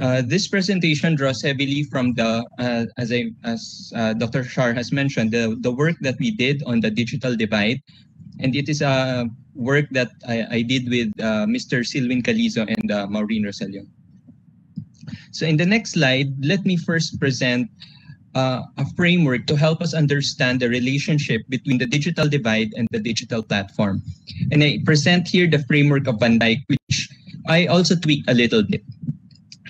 Uh, this presentation draws heavily from the, uh, as, I, as uh, Dr. Shar has mentioned, the, the work that we did on the digital divide. And it is a work that I, I did with uh, Mr. Sylwyn Calizo and uh, Maureen Rosellon. So in the next slide, let me first present uh, a framework to help us understand the relationship between the digital divide and the digital platform. And I present here the framework of Van Dijk, which I also tweak a little bit.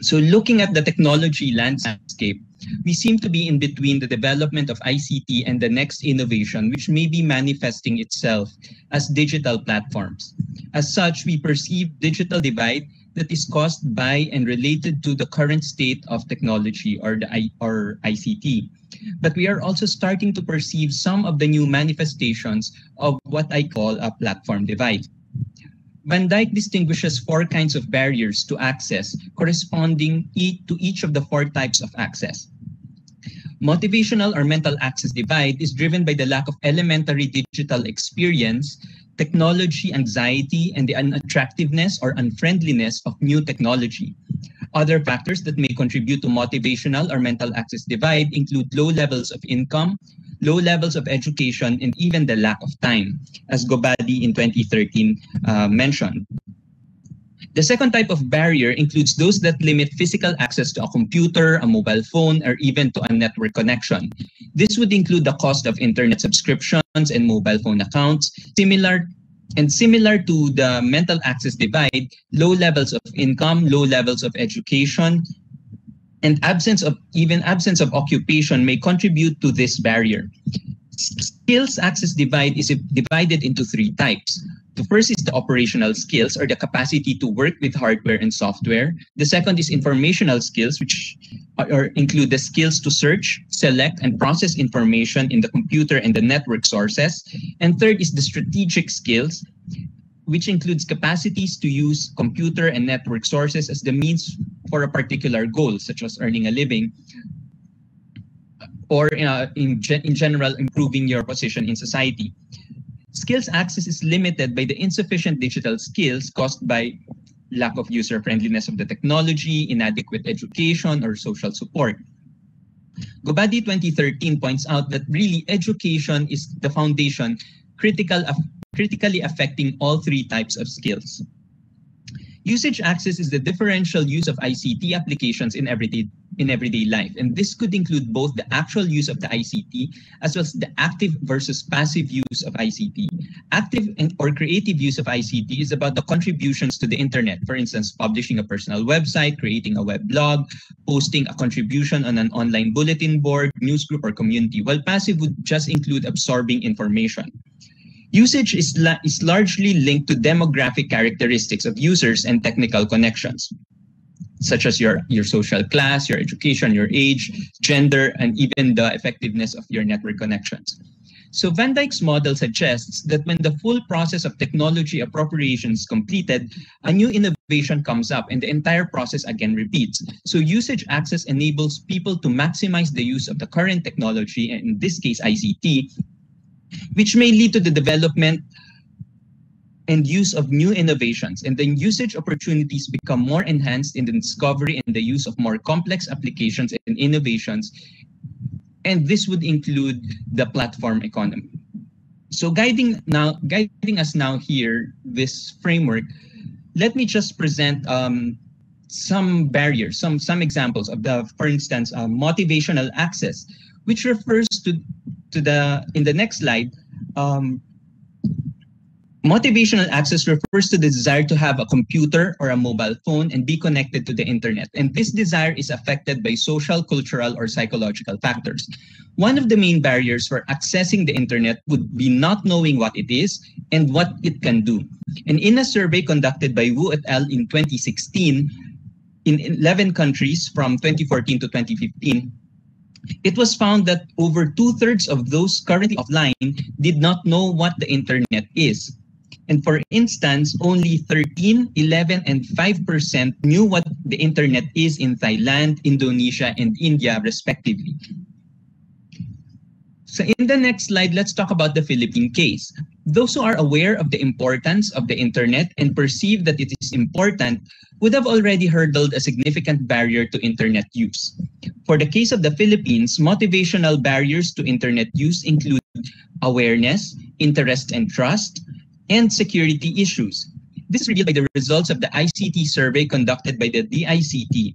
So looking at the technology landscape, we seem to be in between the development of ICT and the next innovation, which may be manifesting itself as digital platforms. As such, we perceive digital divide that is caused by and related to the current state of technology or the I, or ICT. But we are also starting to perceive some of the new manifestations of what I call a platform divide. Van Dijk distinguishes four kinds of barriers to access corresponding to each of the four types of access. Motivational or mental access divide is driven by the lack of elementary digital experience technology anxiety and the unattractiveness or unfriendliness of new technology. Other factors that may contribute to motivational or mental access divide include low levels of income, low levels of education, and even the lack of time, as Ghobadi in 2013 uh, mentioned. The second type of barrier includes those that limit physical access to a computer, a mobile phone, or even to a network connection. This would include the cost of internet subscriptions and mobile phone accounts, similar and similar to the mental access divide, low levels of income, low levels of education, and absence of even absence of occupation may contribute to this barrier. Skills access divide is divided into three types. The first is the operational skills or the capacity to work with hardware and software. The second is informational skills, which are, include the skills to search, select, and process information in the computer and the network sources. And third is the strategic skills, which includes capacities to use computer and network sources as the means for a particular goal, such as earning a living, or uh, in, in general, improving your position in society. Skills access is limited by the insufficient digital skills caused by lack of user friendliness of the technology, inadequate education, or social support. Ghobadi 2013 points out that really education is the foundation critical, critically affecting all three types of skills. Usage access is the differential use of ICT applications in everyday in everyday life. And this could include both the actual use of the ICT as well as the active versus passive use of ICT. Active and, or creative use of ICT is about the contributions to the internet. For instance, publishing a personal website, creating a web blog, posting a contribution on an online bulletin board, news group, or community, while passive would just include absorbing information. Usage is, la is largely linked to demographic characteristics of users and technical connections such as your, your social class, your education, your age, gender, and even the effectiveness of your network connections. So Van Dijk's model suggests that when the full process of technology appropriation is completed, a new innovation comes up and the entire process again repeats. So usage access enables people to maximize the use of the current technology, in this case ICT, which may lead to the development and use of new innovations, and then usage opportunities become more enhanced in the discovery and the use of more complex applications and innovations. And this would include the platform economy. So guiding now, guiding us now here, this framework, let me just present um, some barriers, some some examples of the, for instance, uh, motivational access, which refers to to the in the next slide, um, Motivational access refers to the desire to have a computer or a mobile phone and be connected to the internet. And this desire is affected by social, cultural, or psychological factors. One of the main barriers for accessing the internet would be not knowing what it is and what it can do. And in a survey conducted by Wu et al. in 2016, in 11 countries from 2014 to 2015, it was found that over two thirds of those currently offline did not know what the internet is. And for instance, only 13, 11, and 5% knew what the internet is in Thailand, Indonesia, and India, respectively. So in the next slide, let's talk about the Philippine case. Those who are aware of the importance of the internet and perceive that it is important would have already hurdled a significant barrier to internet use. For the case of the Philippines, motivational barriers to internet use include awareness, interest and trust, and security issues. This is revealed by the results of the ICT survey conducted by the DICT.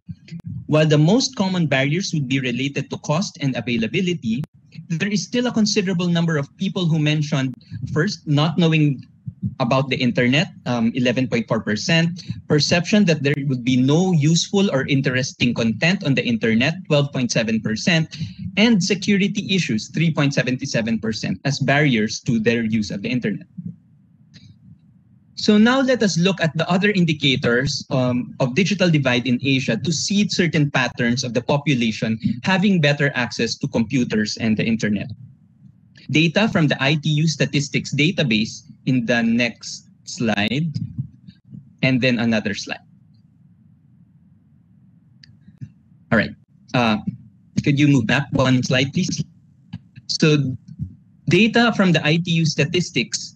While the most common barriers would be related to cost and availability, there is still a considerable number of people who mentioned first not knowing about the internet, um, 11.4%, perception that there would be no useful or interesting content on the internet, 12.7%, and security issues, 3.77%, as barriers to their use of the internet. So now let us look at the other indicators um, of digital divide in Asia to see certain patterns of the population having better access to computers and the internet. Data from the ITU statistics database in the next slide, and then another slide. All right. Uh, could you move back one slide, please? So data from the ITU statistics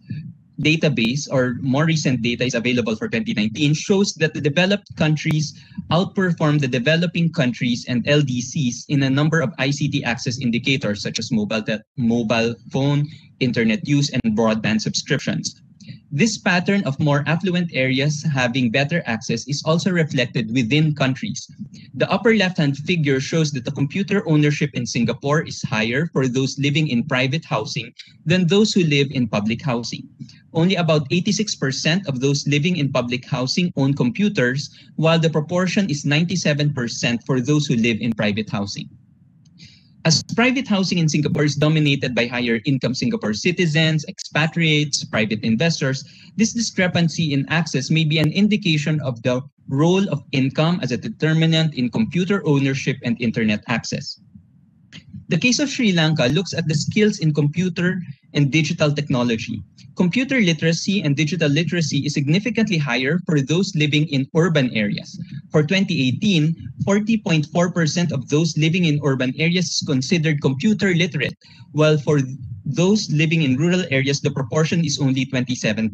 database or more recent data is available for 2019 shows that the developed countries outperform the developing countries and LDCs in a number of ICT access indicators such as mobile, mobile phone, internet use, and broadband subscriptions. This pattern of more affluent areas having better access is also reflected within countries. The upper left-hand figure shows that the computer ownership in Singapore is higher for those living in private housing than those who live in public housing. Only about 86% of those living in public housing own computers, while the proportion is 97% for those who live in private housing. As private housing in Singapore is dominated by higher income Singapore citizens, expatriates, private investors, this discrepancy in access may be an indication of the role of income as a determinant in computer ownership and internet access. The case of Sri Lanka looks at the skills in computer and digital technology. Computer literacy and digital literacy is significantly higher for those living in urban areas. For 2018, 40.4% of those living in urban areas is considered computer literate, while for those living in rural areas, the proportion is only 27%.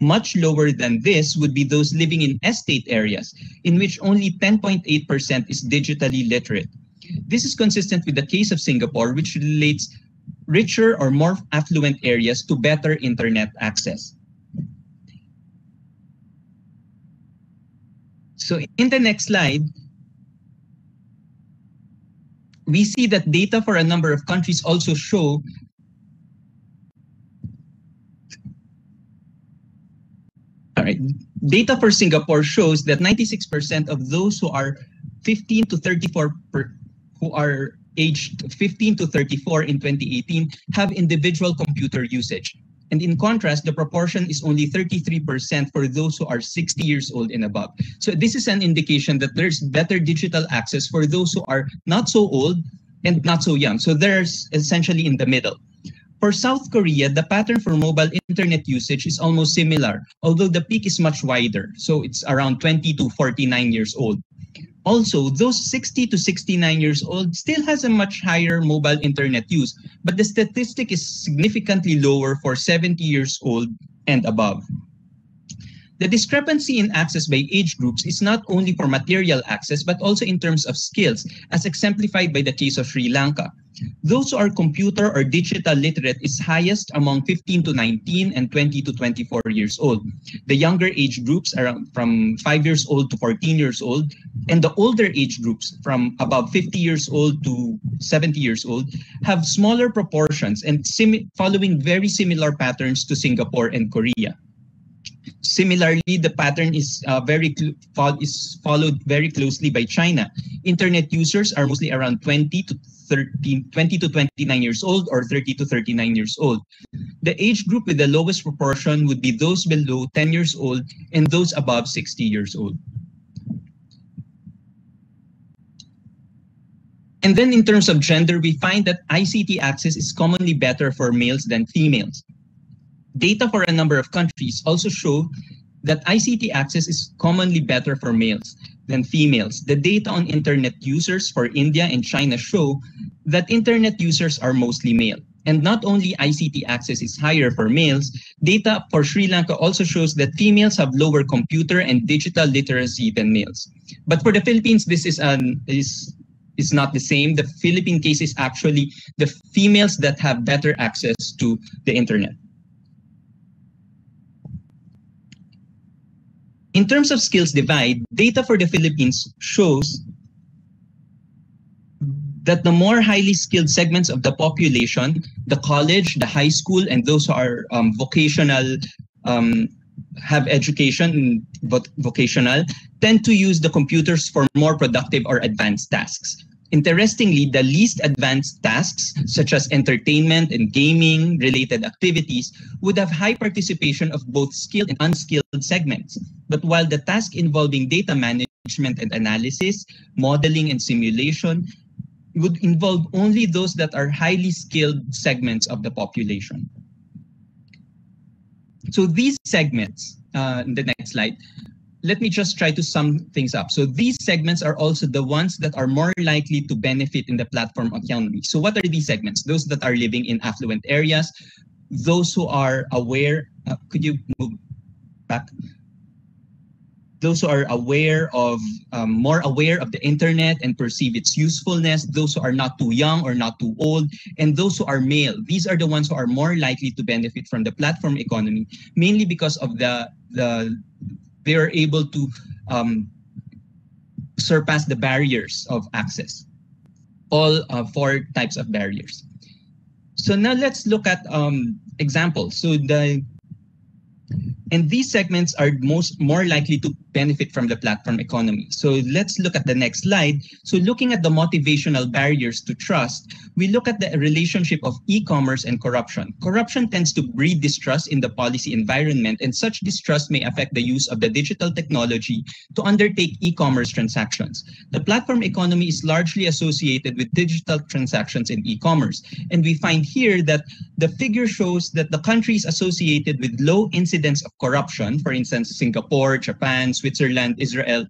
Much lower than this would be those living in estate areas, in which only 10.8% is digitally literate. This is consistent with the case of Singapore, which relates richer or more affluent areas to better internet access. So in the next slide, we see that data for a number of countries also show All right. Data for Singapore shows that 96% of those who are 15 to 34 per, who are aged 15 to 34 in 2018 have individual computer usage. And in contrast, the proportion is only 33% for those who are 60 years old and above. So this is an indication that there's better digital access for those who are not so old and not so young. So there's essentially in the middle. For South Korea, the pattern for mobile internet usage is almost similar, although the peak is much wider. So it's around 20 to 49 years old. Also, those 60 to 69 years old still has a much higher mobile internet use, but the statistic is significantly lower for 70 years old and above. The discrepancy in access by age groups is not only for material access, but also in terms of skills, as exemplified by the case of Sri Lanka. Those who are computer or digital literate is highest among 15 to 19 and 20 to 24 years old. The younger age groups are from 5 years old to 14 years old, and the older age groups from about 50 years old to 70 years old have smaller proportions and following very similar patterns to Singapore and Korea. Similarly, the pattern is uh, very is followed very closely by China. Internet users are mostly around 20 to 13, 20 to 29 years old or 30 to 39 years old. The age group with the lowest proportion would be those below 10 years old and those above 60 years old. And then in terms of gender, we find that ICT access is commonly better for males than females. Data for a number of countries also show that ICT access is commonly better for males than females. The data on internet users for India and China show that internet users are mostly male. And not only ICT access is higher for males, data for Sri Lanka also shows that females have lower computer and digital literacy than males. But for the Philippines, this is an is is not the same. The Philippine case is actually the females that have better access to the internet. In terms of skills divide, data for the Philippines shows that the more highly skilled segments of the population, the college, the high school, and those who are um, vocational, um, have education, vocational, tend to use the computers for more productive or advanced tasks. Interestingly, the least advanced tasks, such as entertainment and gaming related activities, would have high participation of both skilled and unskilled segments. But while the task involving data management and analysis, modeling and simulation, would involve only those that are highly skilled segments of the population. So these segments, uh, in the next slide, let me just try to sum things up. So these segments are also the ones that are more likely to benefit in the platform economy. So what are these segments? Those that are living in affluent areas, those who are aware, uh, could you move back? those who are aware of um, more aware of the internet and perceive its usefulness those who are not too young or not too old and those who are male these are the ones who are more likely to benefit from the platform economy mainly because of the the they are able to um, surpass the barriers of access. All uh, four types of barriers. So now let's look at um, examples. So the and these segments are most more likely to benefit from the platform economy. So let's look at the next slide. So looking at the motivational barriers to trust, we look at the relationship of e-commerce and corruption. Corruption tends to breed distrust in the policy environment, and such distrust may affect the use of the digital technology to undertake e-commerce transactions. The platform economy is largely associated with digital transactions in e-commerce. And we find here that the figure shows that the countries associated with low incidence of corruption, for instance, Singapore, Japan, Switzerland, Israel,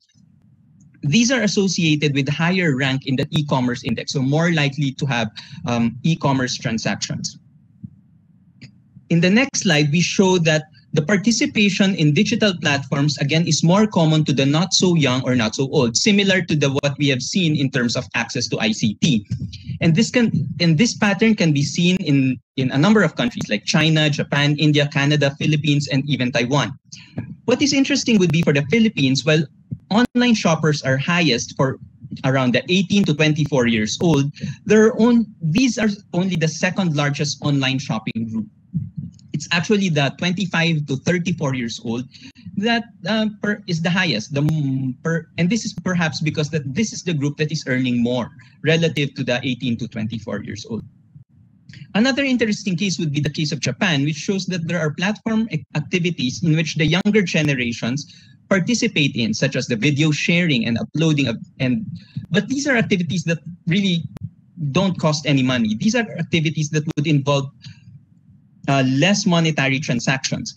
these are associated with higher rank in the e-commerce index, so more likely to have um, e-commerce transactions. In the next slide, we show that the participation in digital platforms again is more common to the not so young or not so old, similar to the what we have seen in terms of access to ICT. And this can and this pattern can be seen in, in a number of countries like China, Japan, India, Canada, Philippines, and even Taiwan. What is interesting would be for the Philippines, well online shoppers are highest for around the 18 to 24 years old, there are on, these are only the second largest online shopping group it's actually the 25 to 34 years old that uh, per, is the highest. The per, and this is perhaps because that this is the group that is earning more relative to the 18 to 24 years old. Another interesting case would be the case of Japan, which shows that there are platform activities in which the younger generations participate in, such as the video sharing and uploading of, and but these are activities that really don't cost any money. These are activities that would involve uh, less monetary transactions.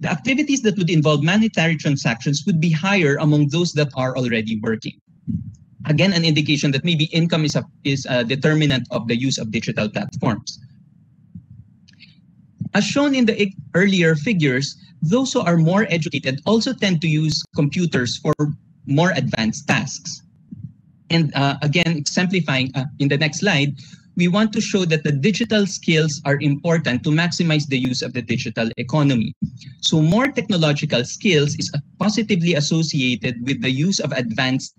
The activities that would involve monetary transactions would be higher among those that are already working. Again, an indication that maybe income is a, is a determinant of the use of digital platforms. As shown in the earlier figures, those who are more educated also tend to use computers for more advanced tasks. And uh, again, exemplifying uh, in the next slide, we want to show that the digital skills are important to maximize the use of the digital economy. So more technological skills is positively associated with the use of advanced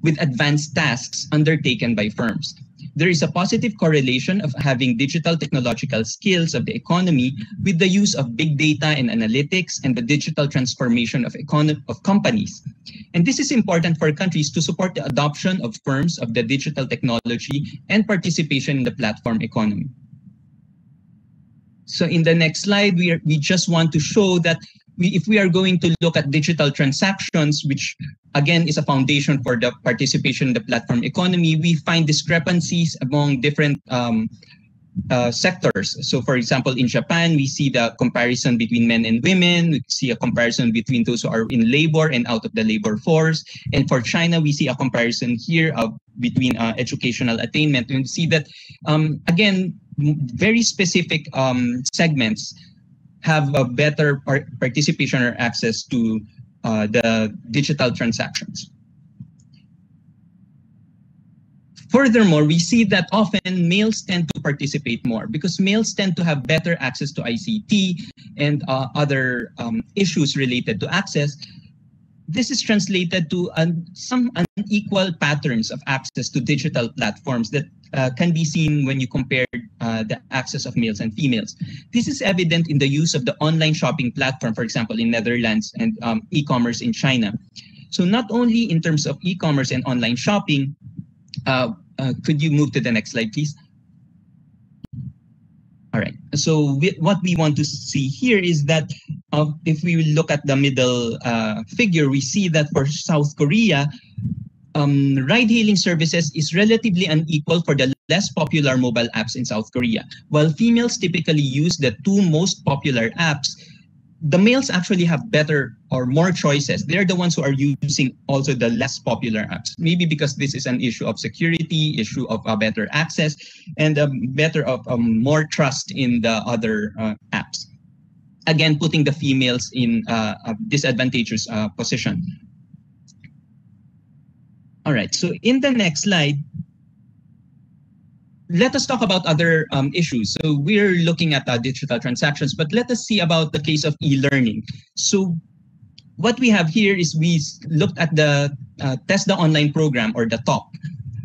with advanced tasks undertaken by firms there is a positive correlation of having digital technological skills of the economy with the use of big data and analytics and the digital transformation of, econ- of companies. And this is important for countries to support the adoption of firms of the digital technology and participation in the platform economy. So in the next slide, we, are, we just want to show that we, if we are going to look at digital transactions, which again is a foundation for the participation in the platform economy, we find discrepancies among different um, uh, sectors. So, for example, in Japan, we see the comparison between men and women. We see a comparison between those who are in labor and out of the labor force. And for China, we see a comparison here of between uh, educational attainment. And we see that, um, again, very specific um, segments have a better participation or access to uh, the digital transactions. Furthermore, we see that often males tend to participate more because males tend to have better access to ICT and uh, other um, issues related to access. This is translated to some unequal patterns of access to digital platforms that uh, can be seen when you compare uh, the access of males and females. This is evident in the use of the online shopping platform, for example, in Netherlands and um, e-commerce in China. So not only in terms of e-commerce and online shopping, uh, uh, could you move to the next slide, please? All right. So we, what we want to see here is that if we look at the middle uh, figure, we see that for South Korea, um, ride-hailing services is relatively unequal for the less popular mobile apps in South Korea. While females typically use the two most popular apps, the males actually have better or more choices. They're the ones who are using also the less popular apps. Maybe because this is an issue of security, issue of uh, better access, and um, better of um, more trust in the other uh, apps. Again, putting the females in uh, a disadvantageous uh, position. All right, so in the next slide, let us talk about other um, issues. So we're looking at uh, digital transactions, but let us see about the case of e-learning. So what we have here is we looked at the uh, TESDA online program or the TOP.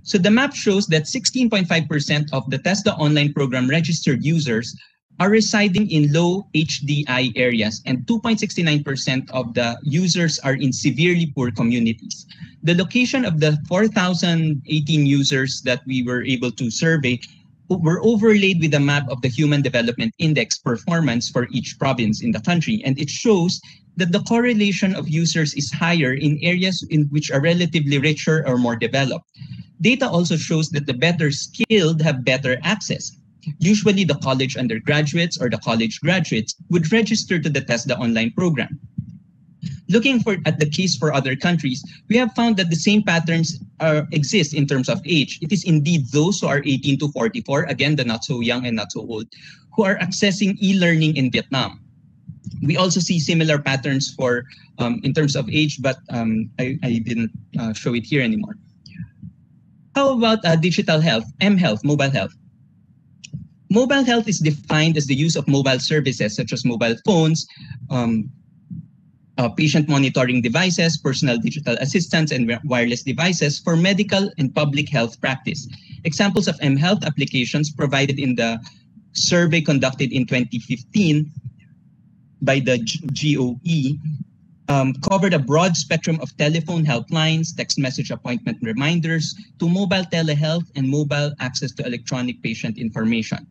So the map shows that 16.5% of the TESDA online program registered users are residing in low HDI areas and 2.69% of the users are in severely poor communities the location of the 4,018 users that we were able to survey were overlaid with a map of the Human Development Index performance for each province in the country. And it shows that the correlation of users is higher in areas in which are relatively richer or more developed. Data also shows that the better skilled have better access. Usually the college undergraduates or the college graduates would register to the TESDA online program. Looking for at the case for other countries, we have found that the same patterns are, exist in terms of age. It is indeed those who are 18 to 44, again, the not so young and not so old, who are accessing e-learning in Vietnam. We also see similar patterns for um, in terms of age, but um, I, I, didn't uh, show it here anymore. How about uh, digital health, mHealth, mobile health? Mobile health is defined as the use of mobile services such as mobile phones, um, uh, patient monitoring devices, personal digital assistants, and wireless devices for medical and public health practice. Examples of mHealth applications provided in the survey conducted in 2015 by the GOE um, covered a broad spectrum of telephone helplines, text message appointment reminders, to mobile telehealth and mobile access to electronic patient information.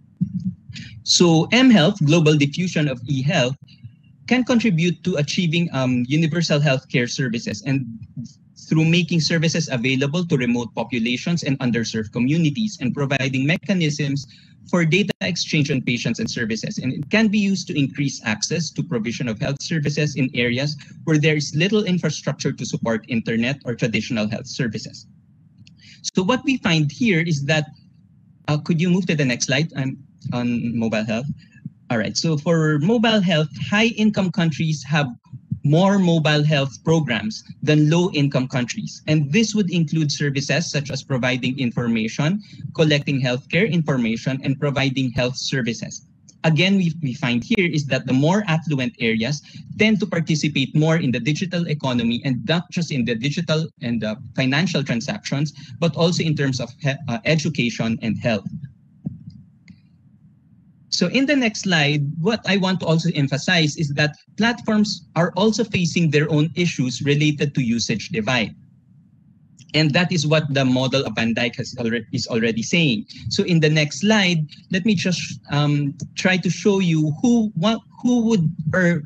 So mHealth, global diffusion of e-health, can contribute to achieving um, universal healthcare services and through making services available to remote populations and underserved communities and providing mechanisms for data exchange on patients and services. And it can be used to increase access to provision of health services in areas where there is little infrastructure to support internet or traditional health services. So what we find here is that, uh, could you move to the next slide? I'm on mobile health. All right, so for mobile health, high income countries have more mobile health programs than low income countries. And this would include services such as providing information, collecting healthcare information, and providing health services. Again, we, we find here is that the more affluent areas tend to participate more in the digital economy and not just in the digital and the financial transactions, but also in terms of uh, education and health. So in the next slide, what I want to also emphasize is that platforms are also facing their own issues related to usage divide. And that is what the model of Van Dijk has already, is already saying. So in the next slide, let me just um, try to show you who what, who would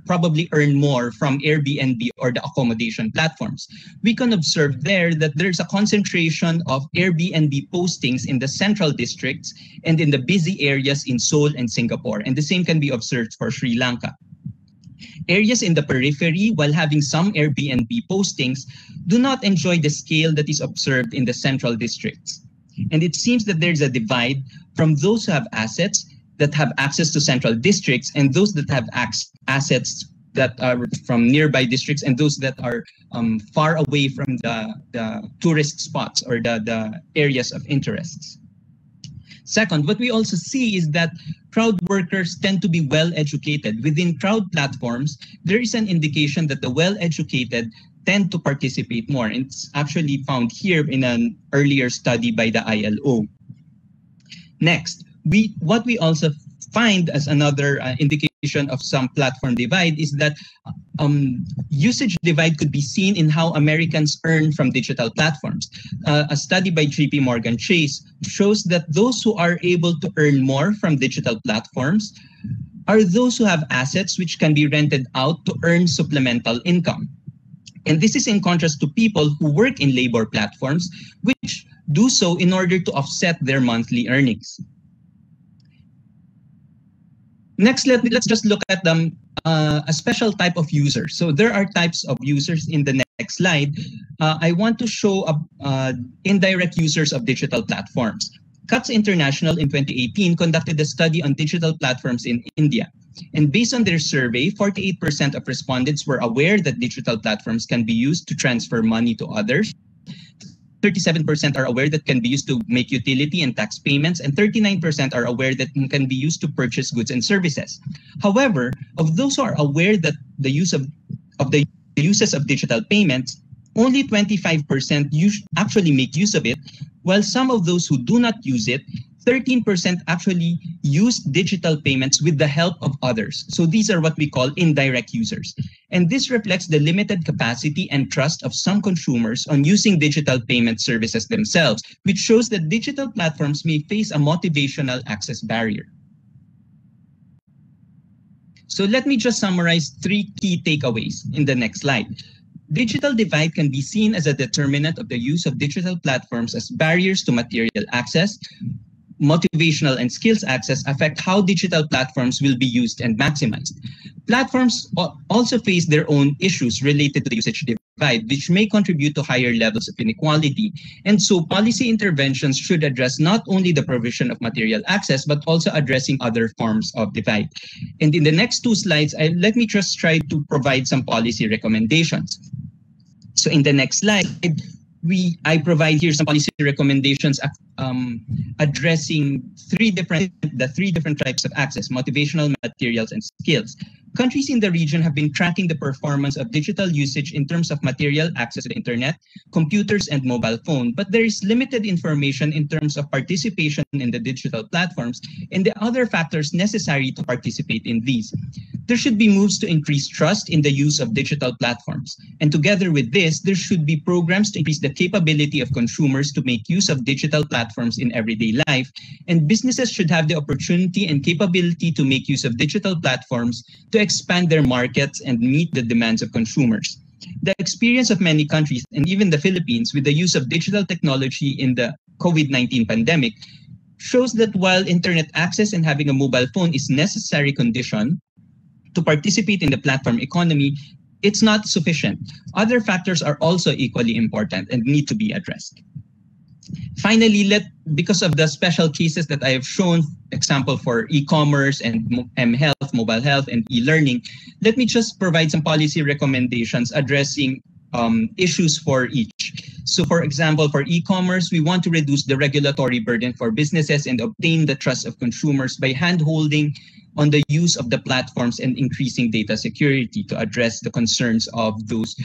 probably earn more from Airbnb or the accommodation platforms. We can observe there that there's a concentration of Airbnb postings in the central districts and in the busy areas in Seoul and Singapore. And the same can be observed for Sri Lanka. Areas in the periphery, while having some Airbnb postings, do not enjoy the scale that is observed in the central districts. And it seems that there's a divide from those who have assets that have access to central districts and those that have assets that are from nearby districts and those that are um, far away from the, the tourist spots or the, the areas of interests. Second, what we also see is that crowd workers tend to be well educated. Within crowd platforms, there is an indication that the well educated tend to participate more. And it's actually found here in an earlier study by the ILO. Next, we what we also find as another uh, of some platform divide is that um, usage divide could be seen in how Americans earn from digital platforms. Uh, a study by JP Morgan Chase shows that those who are able to earn more from digital platforms are those who have assets which can be rented out to earn supplemental income. And this is in contrast to people who work in labor platforms, which do so in order to offset their monthly earnings. Next, let, let's just look at them, uh, a special type of user. So there are types of users in the next slide. Uh, I want to show uh, indirect users of digital platforms. CUTS International in 2018 conducted a study on digital platforms in India. And based on their survey, 48% of respondents were aware that digital platforms can be used to transfer money to others. 37% are aware that can be used to make utility and tax payments, and 39% are aware that can be used to purchase goods and services. However, of those who are aware that the use of, of the uses of digital payments, only 25% actually make use of it, while some of those who do not use it 13% actually use digital payments with the help of others. So these are what we call indirect users. And this reflects the limited capacity and trust of some consumers on using digital payment services themselves, which shows that digital platforms may face a motivational access barrier. So let me just summarize three key takeaways in the next slide. Digital divide can be seen as a determinant of the use of digital platforms as barriers to material access, motivational and skills access affect how digital platforms will be used and maximized. Platforms also face their own issues related to the usage divide, which may contribute to higher levels of inequality. And so policy interventions should address not only the provision of material access, but also addressing other forms of divide. And in the next two slides, I, let me just try to provide some policy recommendations. So in the next slide, we I provide here some policy recommendations um, addressing three different the three different types of access: motivational, materials, and skills. Countries in the region have been tracking the performance of digital usage in terms of material access to the internet, computers, and mobile phone, but there is limited information in terms of participation in the digital platforms and the other factors necessary to participate in these. There should be moves to increase trust in the use of digital platforms. And together with this, there should be programs to increase the capability of consumers to make use of digital platforms in everyday life. And businesses should have the opportunity and capability to make use of digital platforms to expand their markets and meet the demands of consumers. The experience of many countries, and even the Philippines, with the use of digital technology in the COVID 19 pandemic shows that while internet access and having a mobile phone is necessary condition to participate in the platform economy, it's not sufficient. Other factors are also equally important and need to be addressed. Finally, let because of the special cases that I have shown, example for e-commerce and m-health, mobile health, and e-learning, let me just provide some policy recommendations addressing um, issues for each. So for example, for e-commerce, we want to reduce the regulatory burden for businesses and obtain the trust of consumers by hand-holding on the use of the platforms and increasing data security to address the concerns of those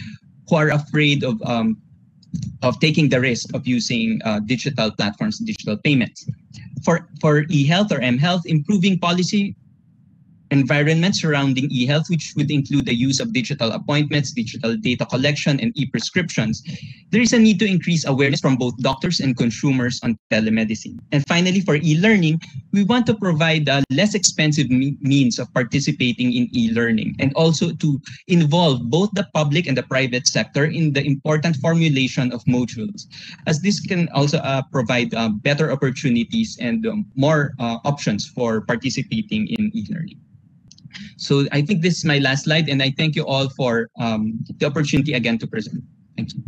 who are afraid of um, of taking the risk of using uh, digital platforms, digital payments. For, for e-health or m-health, improving policy environment surrounding e-health, which would include the use of digital appointments, digital data collection, and e-prescriptions, there is a need to increase awareness from both doctors and consumers on telemedicine. And finally, for e-learning, we want to provide a less expensive me means of participating in e-learning and also to involve both the public and the private sector in the important formulation of modules, as this can also uh, provide uh, better opportunities and um, more uh, options for participating in e-learning. So I think this is my last slide, and I thank you all for um, the opportunity again to present. Thank you.